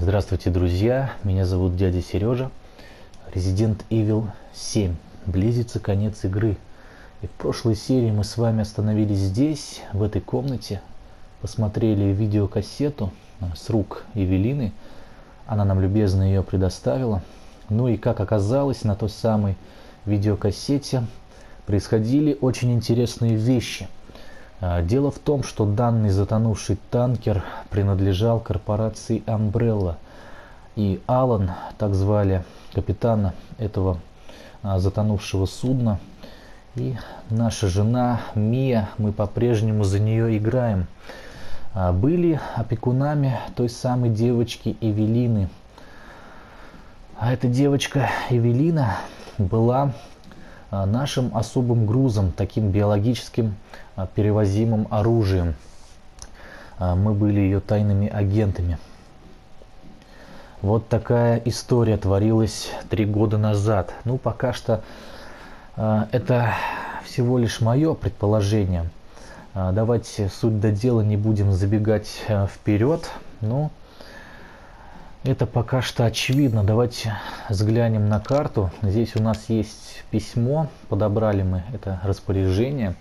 Здравствуйте, друзья! Меня зовут дядя Сережа. Resident Evil 7. Близится конец игры. И в прошлой серии мы с вами остановились здесь, в этой комнате, посмотрели видеокассету а, с рук Евелины. Она нам любезно ее предоставила. Ну и как оказалось, на той самой видеокассете происходили очень интересные вещи. А, дело в том, что данный затонувший танкер принадлежал корпорации Umbrella. И Алан, так звали капитана этого а, затонувшего судна, и наша жена Мия, мы по-прежнему за нее играем. А, были опекунами той самой девочки Эвелины. А эта девочка Эвелина была нашим особым грузом, таким биологическим а, перевозимым оружием. Мы были ее тайными агентами. Вот такая история творилась три года назад. Ну, пока что это всего лишь мое предположение. Давайте суть до дела не будем забегать вперед. Ну, это пока что очевидно. Давайте взглянем на карту. Здесь у нас есть письмо. Подобрали мы это распоряжение.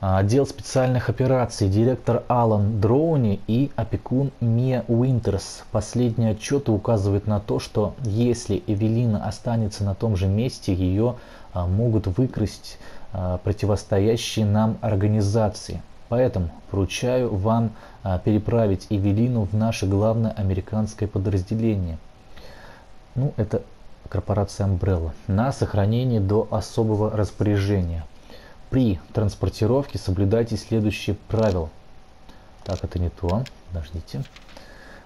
А, отдел специальных операций, директор Алан Дроуни и опекун Мия Уинтерс. Последние отчеты указывают на то, что если Эвелина останется на том же месте, ее а, могут выкрасть а, противостоящие нам организации. Поэтому поручаю вам а, переправить Эвелину в наше главное американское подразделение. Ну, это корпорация Umbrella. На сохранение до особого распоряжения. При транспортировке соблюдайте следующие правила. Так, это не то. Подождите.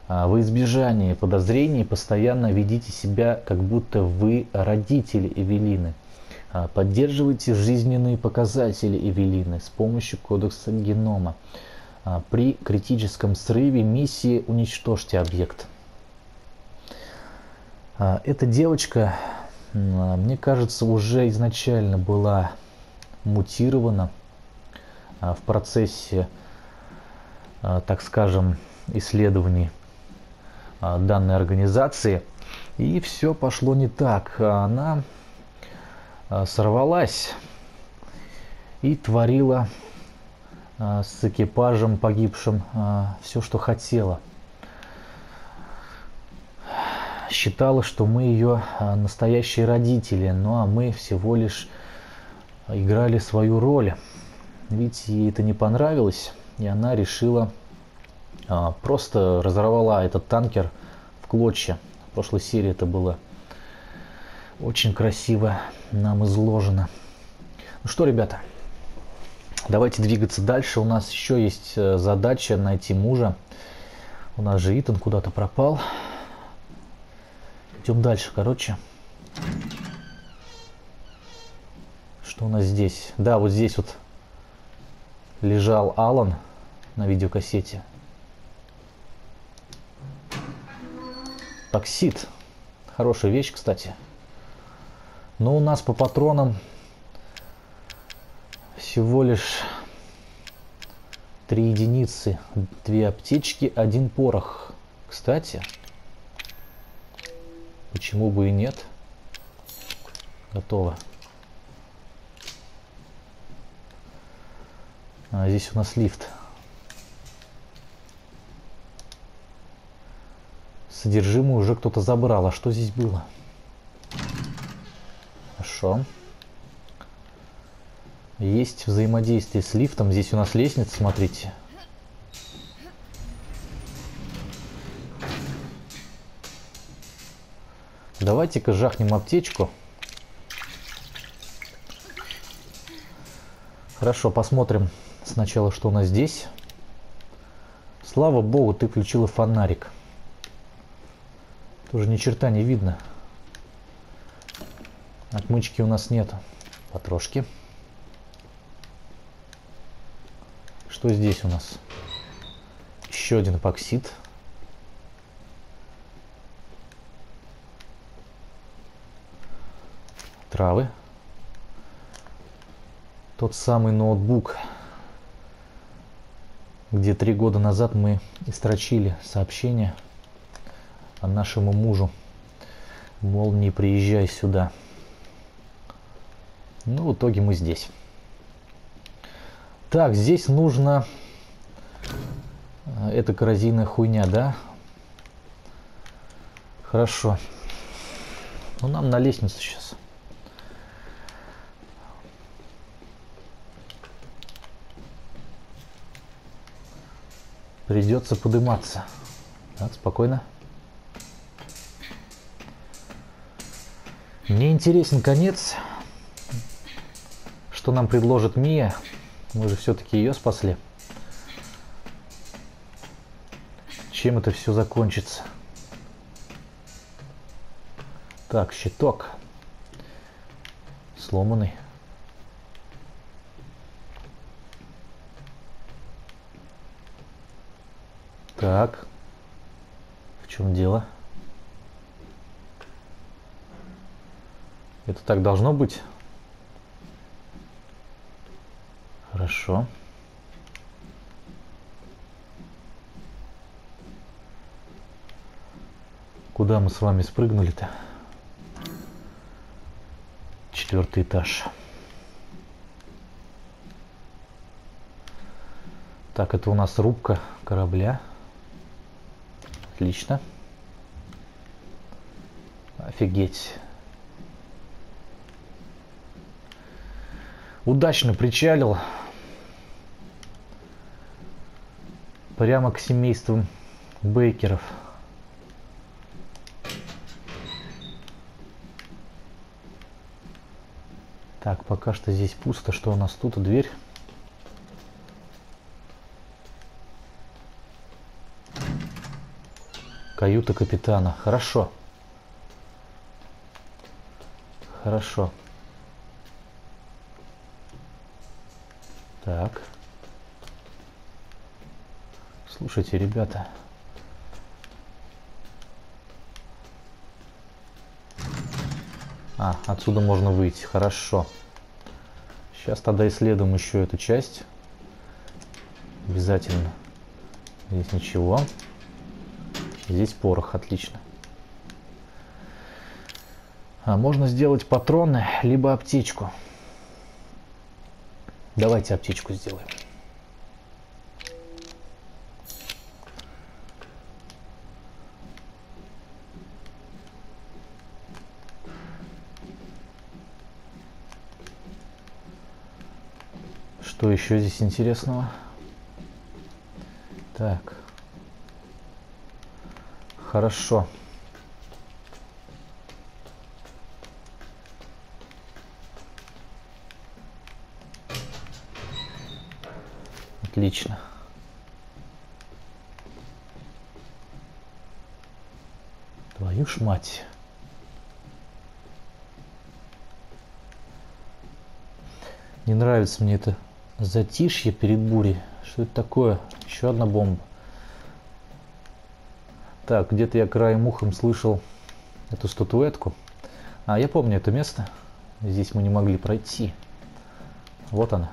А, во избежание подозрений постоянно ведите себя, как будто вы родители Эвелины. А, поддерживайте жизненные показатели Эвелины с помощью кодекса генома. А, при критическом срыве миссии уничтожьте объект. А, эта девочка, мне кажется, уже изначально была мутирована в процессе, так скажем, исследований данной организации. И все пошло не так. Она сорвалась и творила а, с экипажем погибшим а, все, что хотела. Считала, что мы ее настоящие родители, ну а мы всего лишь играли свою роль. Ведь ей это не понравилось, и она решила просто разорвала этот танкер в клочья. В прошлой серии это было очень красиво нам изложено. Ну что, ребята, давайте двигаться дальше. У нас еще есть э, задача найти мужа. У нас же Итан куда-то пропал. Идем дальше, короче. Что у нас здесь? Да, вот здесь вот лежал Алан на видеокассете. Таксит. Хорошая вещь, кстати. Но у нас по патронам всего лишь три единицы, две аптечки, один порох. Кстати, почему бы и нет? Готово. А здесь у нас лифт. Содержимое уже кто-то забрал. А что здесь было? Хорошо. Есть взаимодействие с лифтом. Здесь у нас лестница, смотрите. Давайте-ка жахнем аптечку. Хорошо, посмотрим сначала, что у нас здесь. Слава богу, ты включила фонарик. Тоже ни черта не видно. Отмычки у нас нет. Потрошки. Что здесь у нас? Еще один эпоксид. Травы. Тот самый ноутбук, где три года назад мы истрочили сообщение а нашему мужу. Мол, не приезжай сюда. Ну, в итоге мы здесь. Так, здесь нужно... Э, это коррозийная хуйня, да? Хорошо. Ну, нам на лестницу сейчас. Придется подниматься. Так, спокойно. Мне интересен конец. Что нам предложит Мия? Мы же все-таки ее спасли. Чем это все закончится? Так, щиток. Сломанный. Так. В чем дело? Это так должно быть? Хорошо. Куда мы с вами спрыгнули-то? Четвертый этаж. Так, это у нас рубка корабля. Отлично. Офигеть. Удачно причалил. Прямо к семейству Бейкеров. Так, пока что здесь пусто. Что у нас тут? Дверь. Каюта капитана. Хорошо. Хорошо. Так. Слушайте, ребята. А, отсюда можно выйти. Хорошо. Сейчас тогда исследуем еще эту часть. Обязательно. Здесь ничего. Здесь порох, отлично. А можно сделать патроны, либо аптечку. Давайте аптечку сделаем. Что еще здесь интересного? Так. Хорошо. Отлично. Твою ж мать. Не нравится мне это затишье перед бурей. Что это такое? Еще одна бомба. Так, где-то я краем ухом слышал эту статуэтку. А, я помню это место. Здесь мы не могли пройти. Вот она.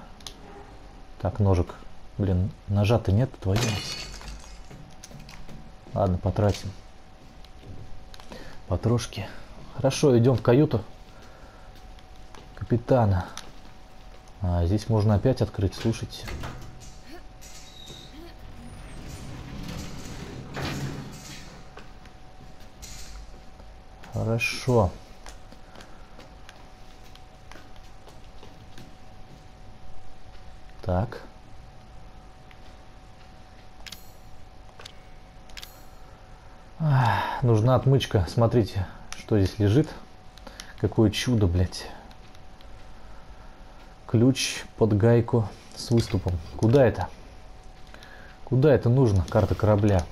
Так, ножик. Блин, ножа-то нет, твою. Ладно, потратим. Потрошки. Хорошо, идем в каюту капитана. А, здесь можно опять открыть, слушайте. Хорошо. Так. Ах, нужна отмычка. Смотрите, что здесь лежит. Какое чудо, блядь. Ключ под гайку с выступом. Куда это? Куда это нужно? Карта корабля.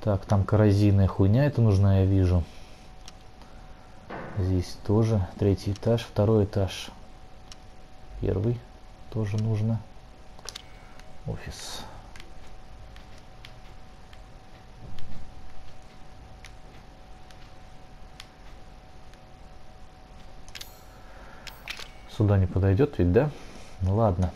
Так, там коррозийная хуйня, это нужна, я вижу. Здесь тоже третий этаж, второй этаж. Первый тоже нужно. Офис. сюда не подойдет ведь, да? Ну ладно.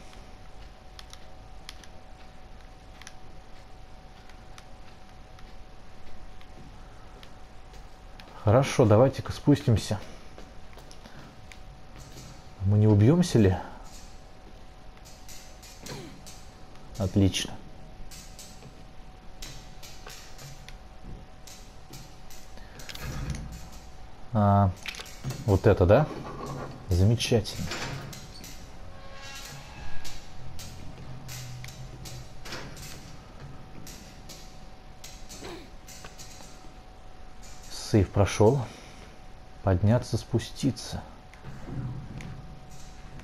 Хорошо, давайте-ка спустимся. Мы не убьемся ли? Отлично. А, вот это, да? Да. Замечательно. Сейф прошел. Подняться, спуститься.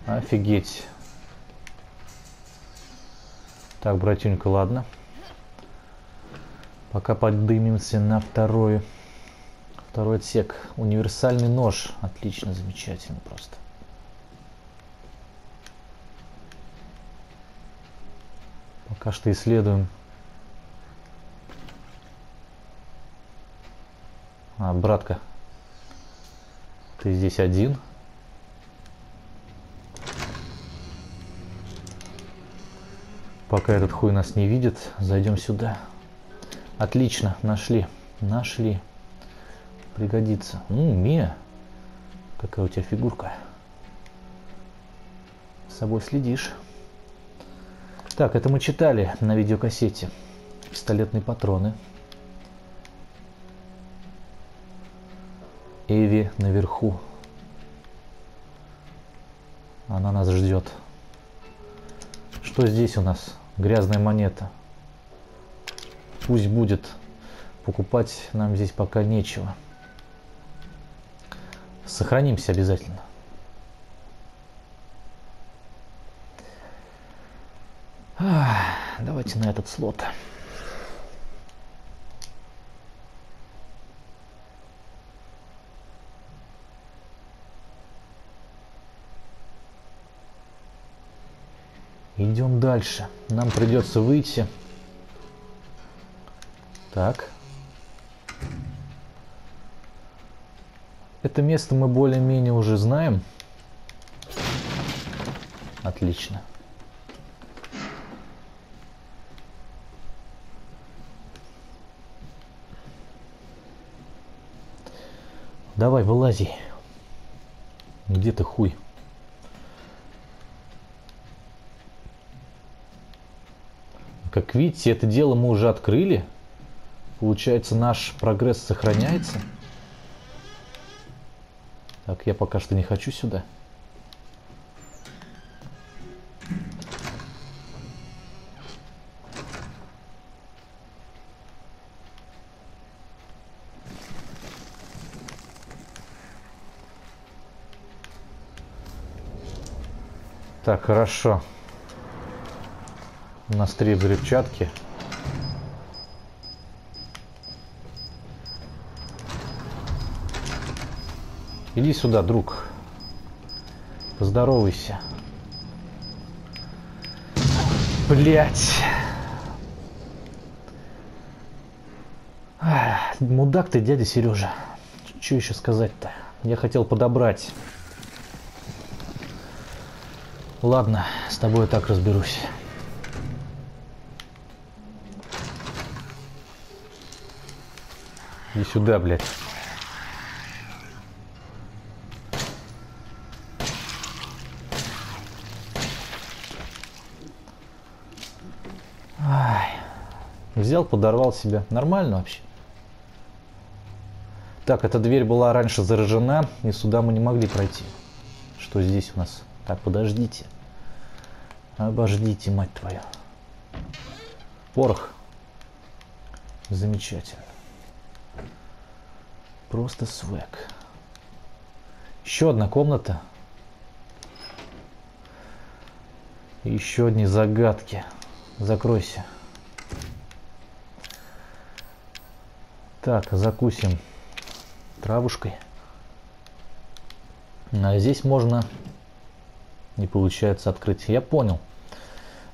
Офигеть. Так, братюнька, ладно. Пока поднимемся на второй, второй отсек. Универсальный нож. Отлично, замечательно просто. Пока что исследуем А, братка, ты здесь один? Пока этот хуй нас не видит, зайдем сюда. Отлично, нашли. Нашли. Пригодится. Ну, Мия. Какая у тебя фигурка. С собой следишь. Так, это мы читали на видеокассете. Пистолетные патроны. Эви наверху. Она нас ждет. Что здесь у нас? Грязная монета. Пусть будет. Покупать нам здесь пока нечего. Сохранимся обязательно. Давайте на этот слот. Идем дальше. Нам придется выйти. Так. Это место мы более-менее уже знаем. Отлично. Давай, вылази. Где ты хуй? Как видите, это дело мы уже открыли. Получается, наш прогресс сохраняется. Так, я пока что не хочу сюда. Так, хорошо. У нас три взрывчатки. Иди сюда, друг. Поздоровайся. Блять. Мудак ты, дядя Сережа. Что еще сказать-то? Я хотел подобрать. Ладно, с тобой я так разберусь. Иди сюда, блядь. Взял, подорвал себя. Нормально вообще. Так, эта дверь была раньше заражена, и сюда мы не могли пройти. Что здесь у нас? Так, подождите. Обождите, мать твою. Порох. Замечательно. Просто свек. Еще одна комната. еще одни загадки. Закройся. Так, закусим травушкой. А здесь можно, не получается открыть. Я понял.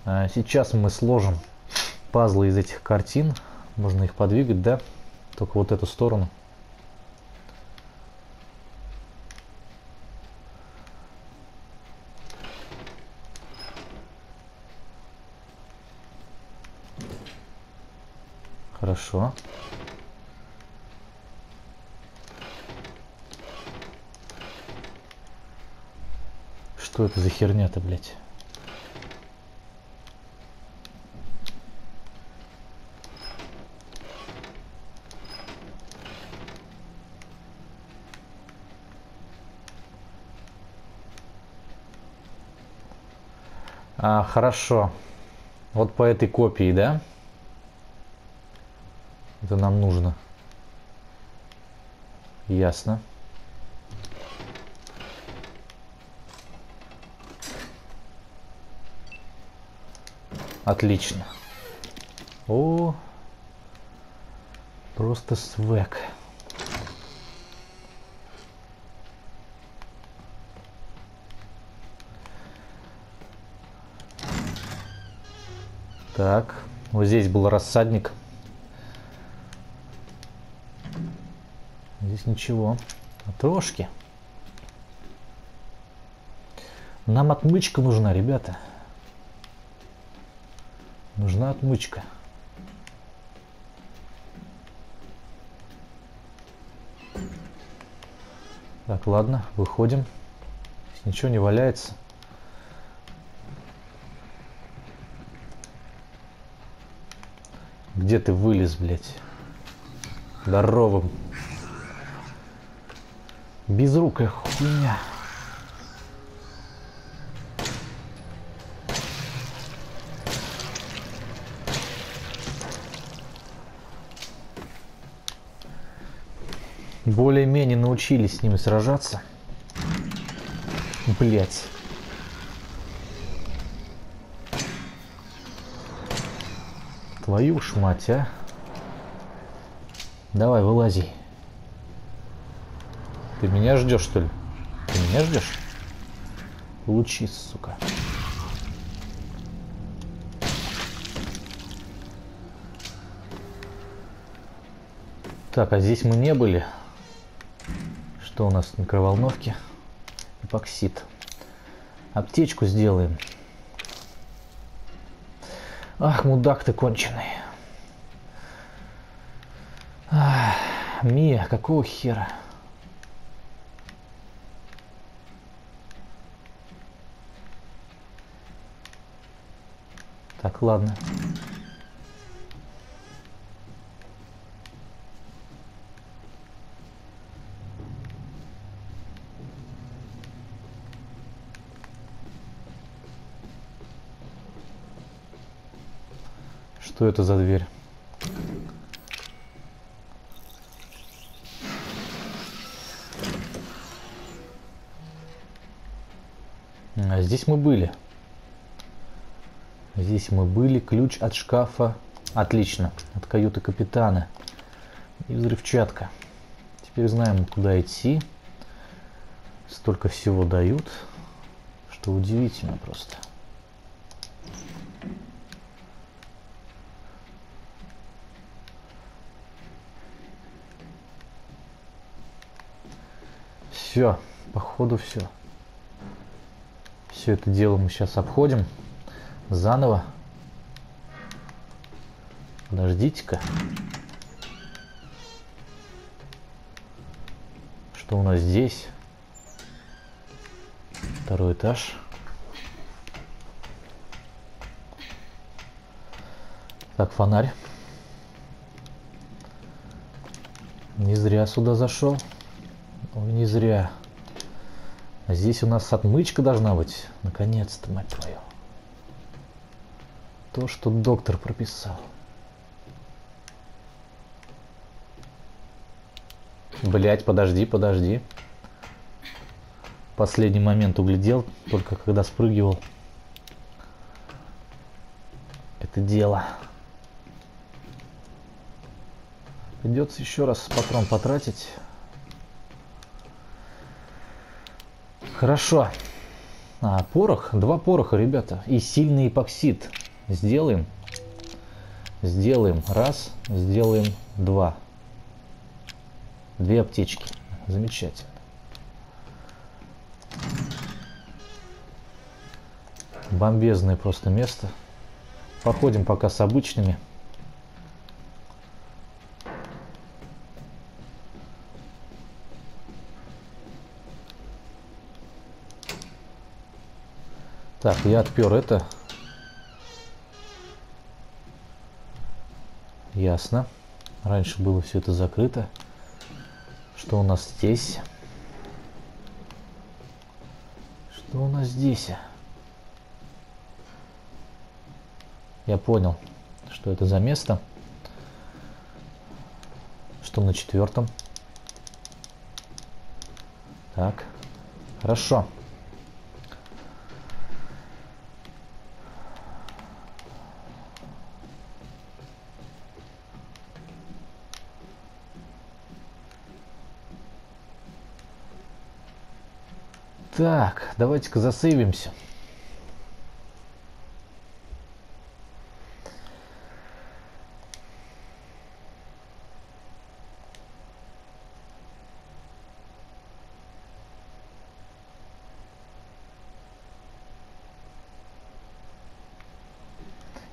А сейчас мы сложим пазлы из этих картин. Можно их подвигать, да? Только вот эту сторону. Хорошо. Что это за херня-то, блядь? А, хорошо. Вот по этой копии, да? Это нам нужно. Ясно. Отлично. О, просто свек. Так, вот здесь был рассадник. Здесь ничего. Трошки. Нам отмычка нужна, ребята. Нужна отмычка. Так, ладно, выходим. Здесь ничего не валяется. Где ты вылез, блядь? Здоровым. Безрукая хуйня. Более-менее научились с ними сражаться. Блять. Твою ж мать, а. Давай, вылази. Ты меня ждешь, что ли? Ты меня ждешь? Лучи, сука. Так, а здесь мы не были. Что у нас в микроволновке? Эпоксид. Аптечку сделаем. Ах, мудак ты конченый. Ах, Мия, какого хера? Так, ладно. Что это за дверь? А здесь мы были. Здесь мы были. Ключ от шкафа. Отлично. От каюты капитана. И взрывчатка. Теперь знаем, куда идти. Столько всего дают, что удивительно просто. Все, походу все. Все это дело мы сейчас обходим заново. Подождите-ка. Что у нас здесь? Второй этаж. Так, фонарь. Не зря сюда зашел. Не зря. А здесь у нас отмычка должна быть. Наконец-то, мать твою. То, что доктор прописал. Блять, подожди, подожди. Последний момент углядел, только когда спрыгивал. Это дело. Придется еще раз патрон потратить. Хорошо. А, порох. Два пороха, ребята. И сильный эпоксид. Сделаем. Сделаем. Раз. Сделаем два. Две аптечки. Замечательно. Бомбезное просто место. Походим пока с обычными. Так, я отпер это. Ясно. Раньше было все это закрыто. Что у нас здесь? Что у нас здесь? Я понял, что это за место. Что на четвертом? Так, хорошо. Так, давайте-ка засейвимся.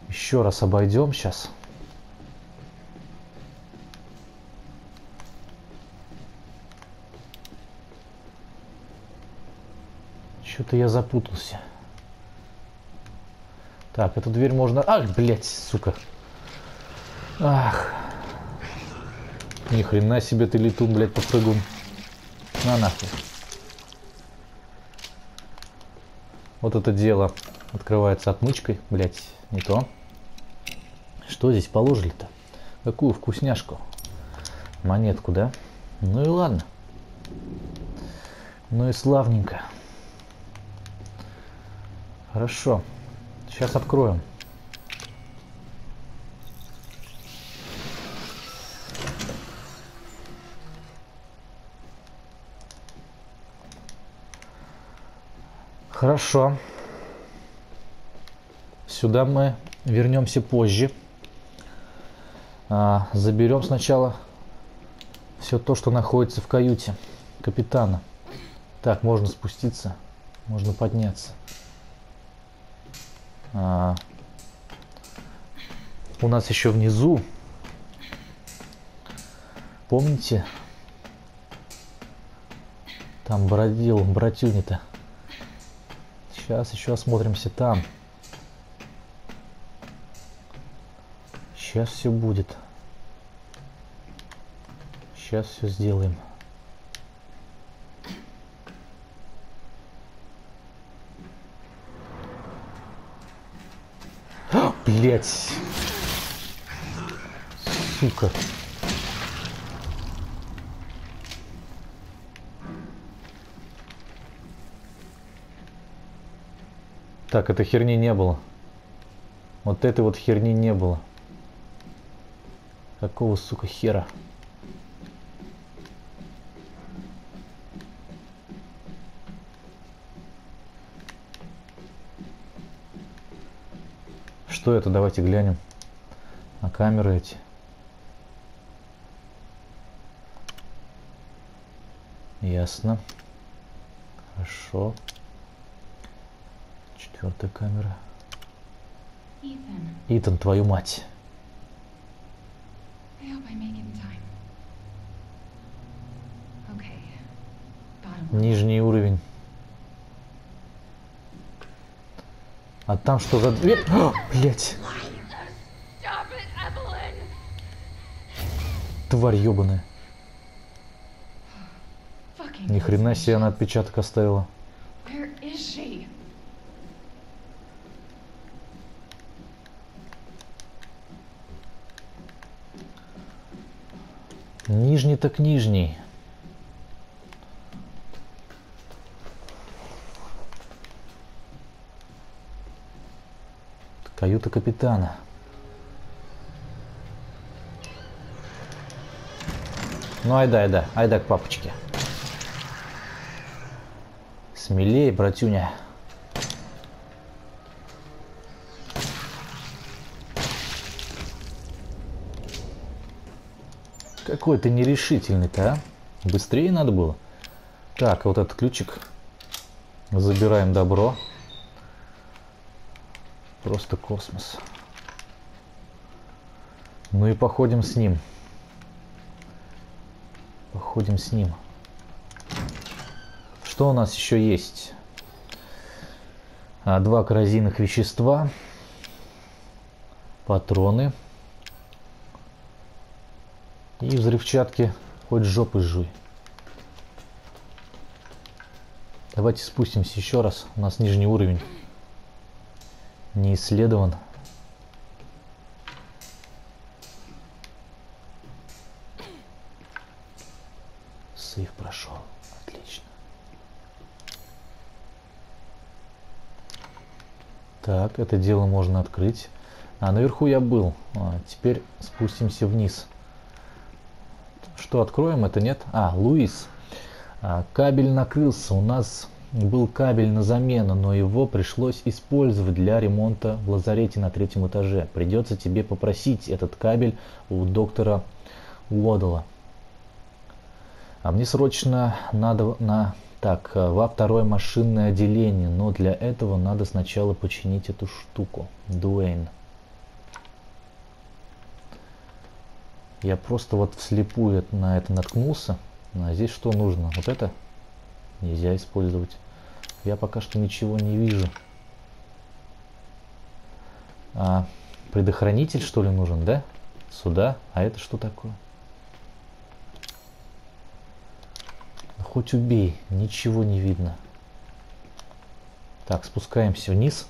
Еще раз обойдем сейчас. Что-то я запутался. Так, эту дверь можно... Ах, блядь, сука. Ах. Ни хрена себе ты летун, блядь, попрыгун. На нахуй. Вот это дело открывается отмычкой. Блядь, не то. Что здесь положили-то? Какую вкусняшку? Монетку, да? Ну и ладно. Ну и славненько. Хорошо. Сейчас откроем. Хорошо. Сюда мы вернемся позже. А, заберем сначала все то, что находится в каюте капитана. Так, можно спуститься, можно подняться. А, у нас еще внизу, помните, там бродил братюни-то. Сейчас еще осмотримся там. Сейчас все будет. Сейчас все сделаем. Блять. Сука. Так, этой херни не было. Вот этой вот херни не было. Какого, сука, хера? Что это? Давайте глянем на камеры эти. Ясно. Хорошо. Четвертая камера. Итан, твою мать. Нижний уровень. А там что за дверь? Блять. Тварь ебаная. Ни хрена себе она отпечаток оставила. Нижний так нижний. Каюта капитана. Ну, айда, айда, айда к папочке. Смелее, братюня. Какой ты нерешительный-то, а? Быстрее надо было. Так, вот этот ключик. Забираем добро. Просто космос. Ну и походим с ним. Походим с ним. Что у нас еще есть? А, два коррозийных вещества. Патроны. И взрывчатки хоть жопы жуй. Давайте спустимся еще раз. У нас нижний уровень не исследован. Сейф прошел. Отлично. Так, это дело можно открыть. А, наверху я был. А, теперь спустимся вниз. Что, откроем это, нет? А, Луис. А, кабель накрылся. У нас был кабель на замену, но его пришлось использовать для ремонта в лазарете на третьем этаже. Придется тебе попросить этот кабель у доктора Уодала. А мне срочно надо на так, во второе машинное отделение, но для этого надо сначала починить эту штуку. Дуэйн. Я просто вот вслепую на это наткнулся. А здесь что нужно? Вот это нельзя использовать. Я пока что ничего не вижу. А, предохранитель что ли нужен, да? Сюда. А это что такое? Хоть убей, ничего не видно. Так, спускаемся вниз.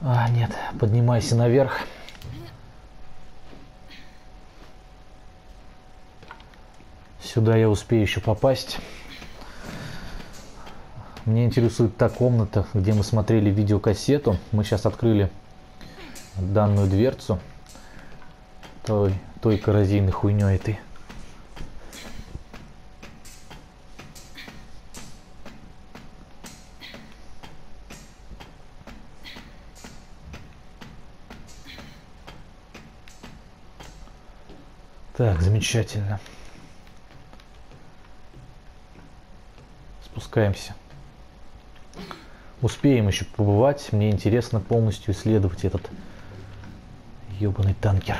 А, нет, поднимайся наверх. Сюда я успею еще попасть. Мне интересует та комната, где мы смотрели видеокассету. Мы сейчас открыли данную дверцу той, той коррозийной хуйней этой. Так, замечательно. Спускаемся. Успеем еще побывать. Мне интересно полностью исследовать этот ебаный танкер.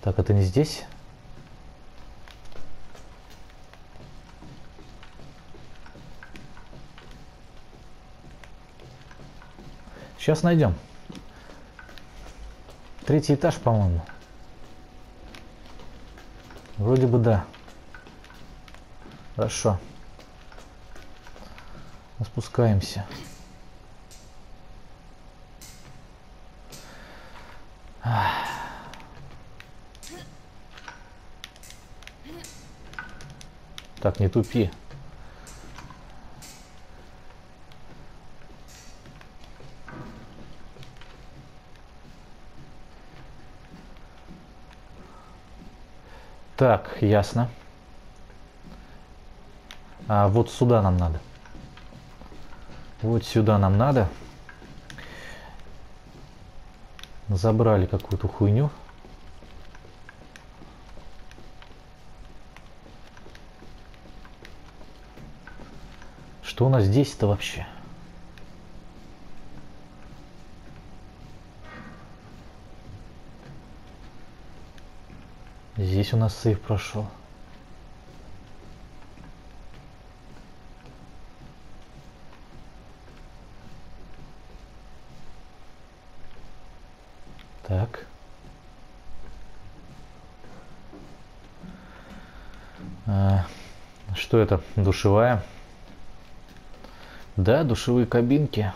Так, это не здесь? Сейчас найдем. Третий этаж, по-моему. Вроде бы да. Хорошо. Спускаемся. Так, не тупи. Так, ясно. А вот сюда нам надо. Вот сюда нам надо. Забрали какую-то хуйню. Что у нас здесь-то вообще? Здесь у нас сейф прошел. Так. А, что это? Душевая? Да, душевые кабинки.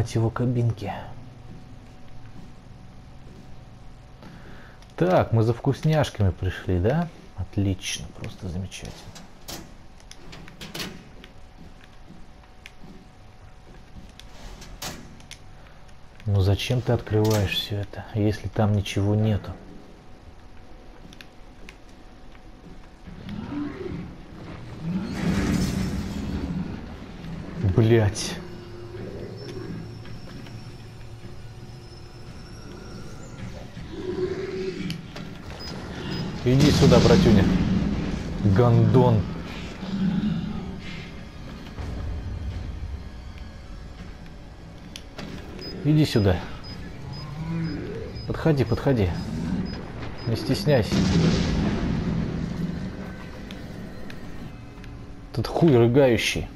Душевые, мать его, кабинки. Так, мы за вкусняшками пришли, да? Отлично, просто замечательно. Ну зачем ты открываешь все это, если там ничего нету? Блять. Иди сюда, братюня. Гондон. Иди сюда. Подходи, подходи. Не стесняйся. Тут хуй рыгающий.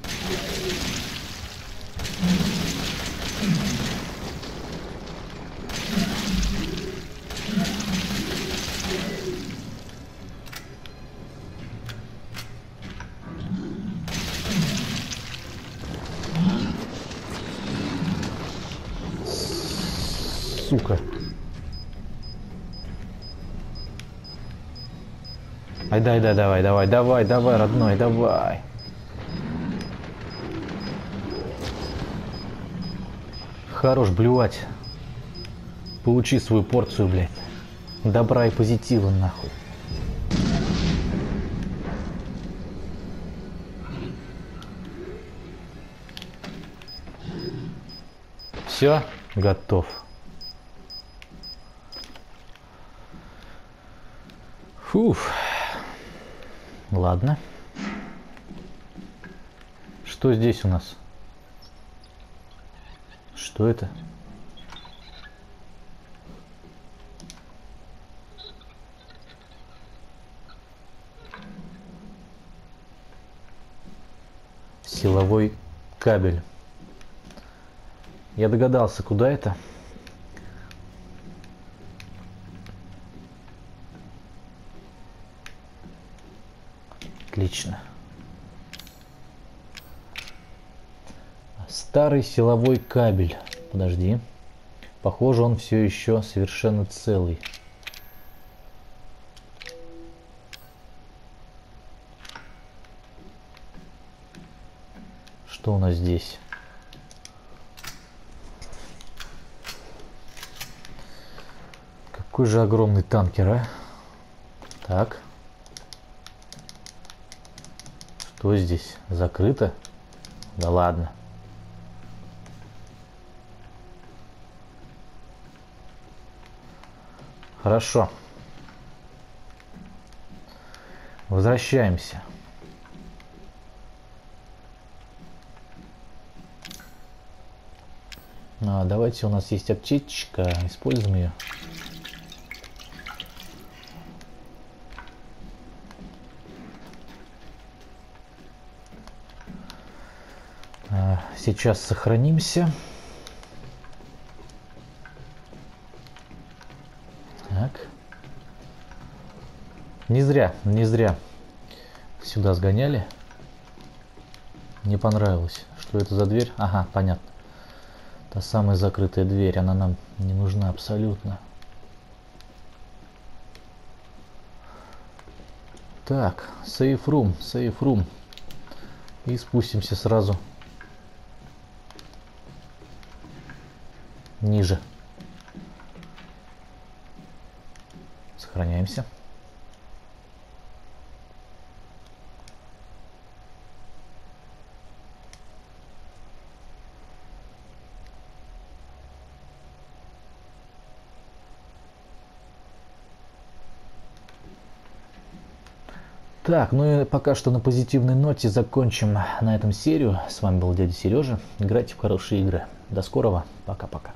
Ай, дай, дай, давай, давай, давай, давай, родной, давай. Хорош блювать. Получи свою порцию, блядь. Добра и позитива, нахуй. Все, готов. Фуф. Ладно. Что здесь у нас? Что это? Силовой кабель. Я догадался, куда это. Отлично. Старый силовой кабель. Подожди. Похоже, он все еще совершенно целый. Что у нас здесь? Какой же огромный танкер, а? Так. Что здесь? Закрыто? Да ладно. Хорошо. Возвращаемся. А, давайте у нас есть аптечка, используем ее. Сейчас сохранимся. Так. Не зря, не зря сюда сгоняли. Не понравилось. Что это за дверь? Ага, понятно. Та самая закрытая дверь, она нам не нужна абсолютно. Так, сейф рум, сейф рум. И спустимся сразу ниже. Сохраняемся. Так, ну и пока что на позитивной ноте закончим на этом серию. С вами был дядя Сережа. Играйте в хорошие игры. До скорого. Пока-пока.